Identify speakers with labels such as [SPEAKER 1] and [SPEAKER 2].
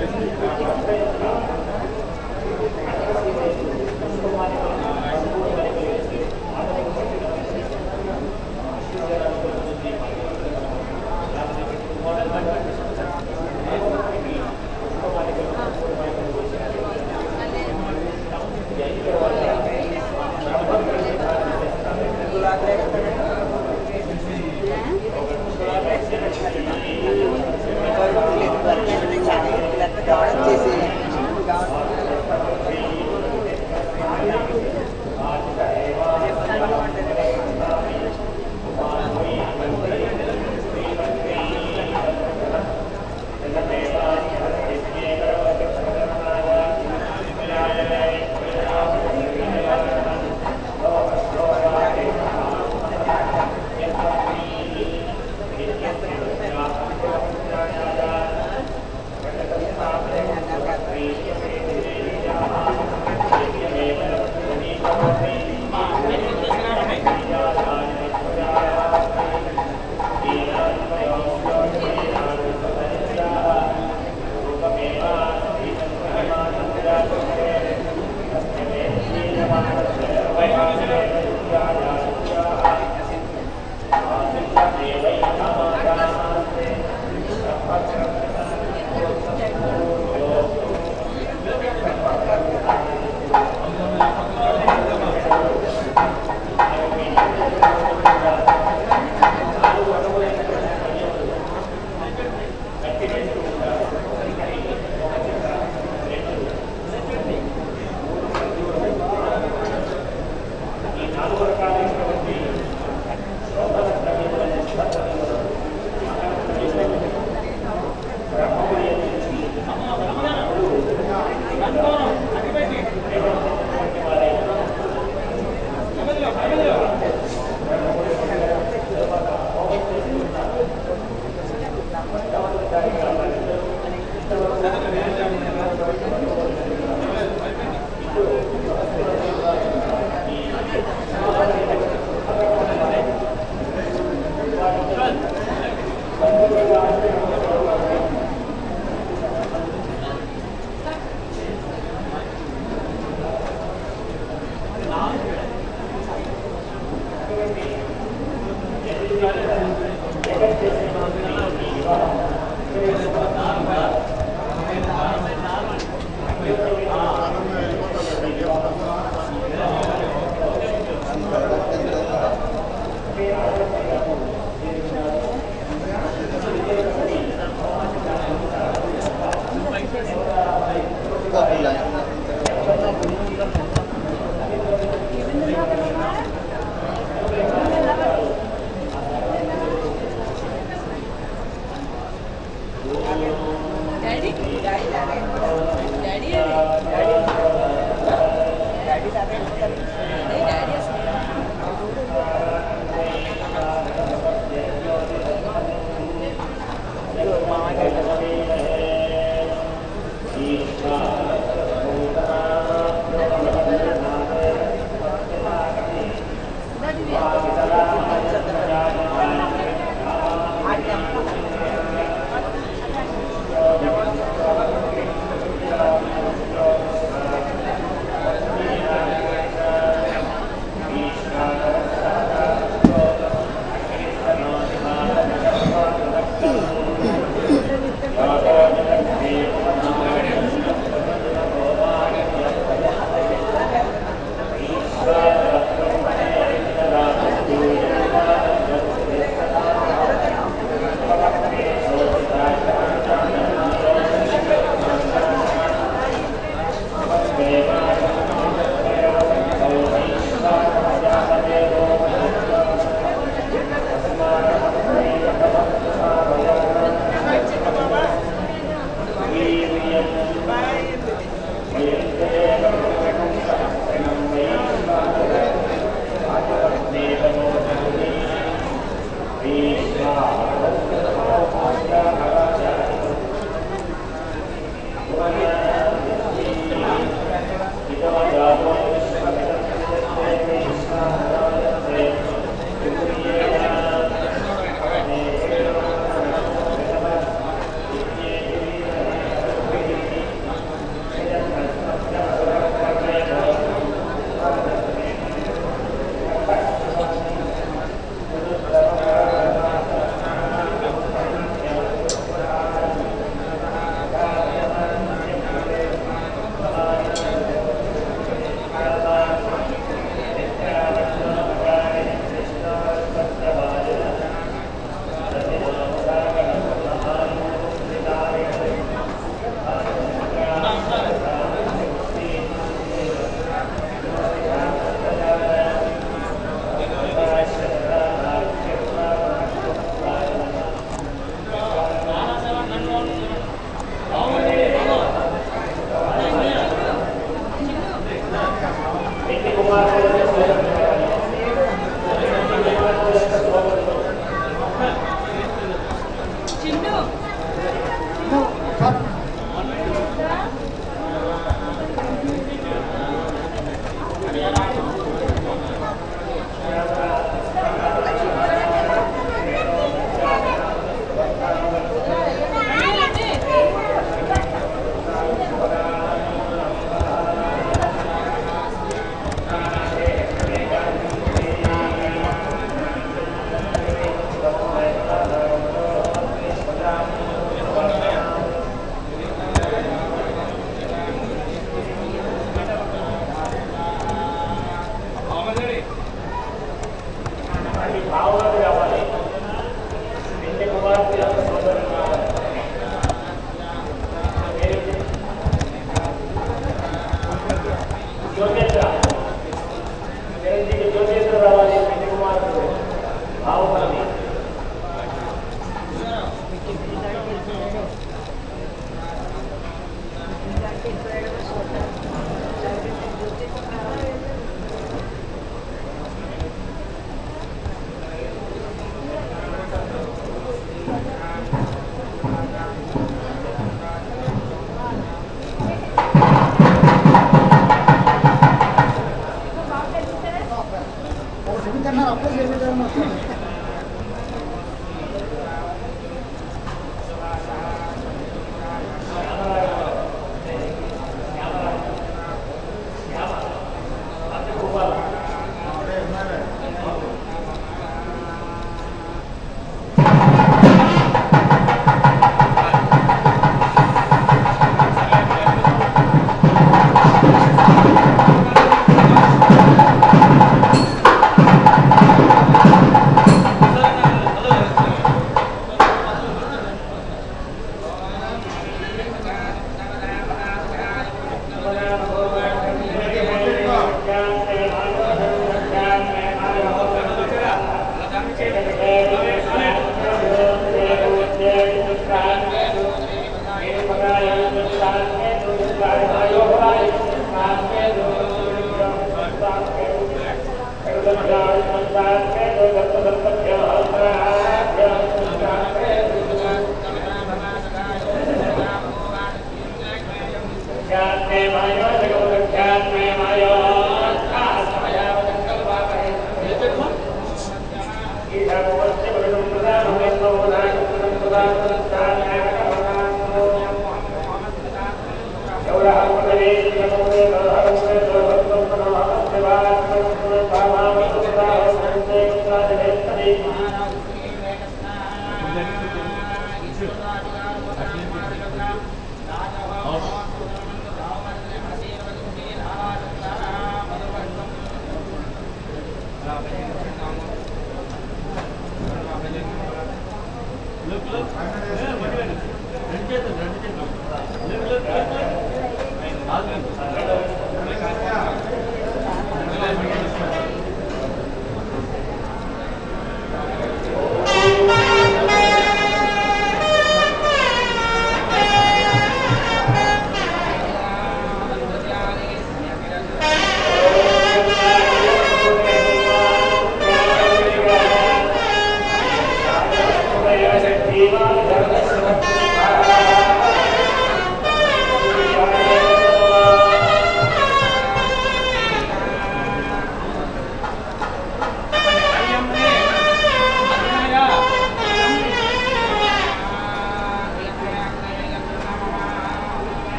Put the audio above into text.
[SPEAKER 1] バスケット。Peace out. Bye. Thank